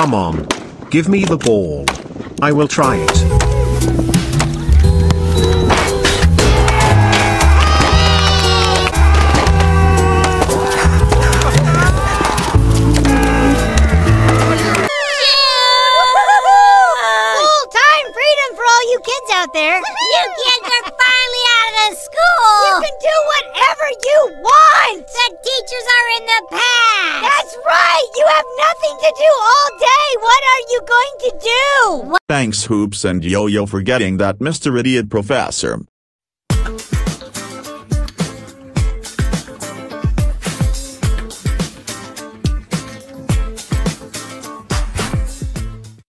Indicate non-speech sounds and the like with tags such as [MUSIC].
Come on. Give me the ball. I will try it. Full-time freedom for all you kids out there. [LAUGHS] You kids are finally out of the school! You can do whatever you want. The teachers are in the past! That's right. You have nothing to do all day. What are you going to do? Thanks Hoops and Yo-Yo for getting that Mr. Idiot Professor.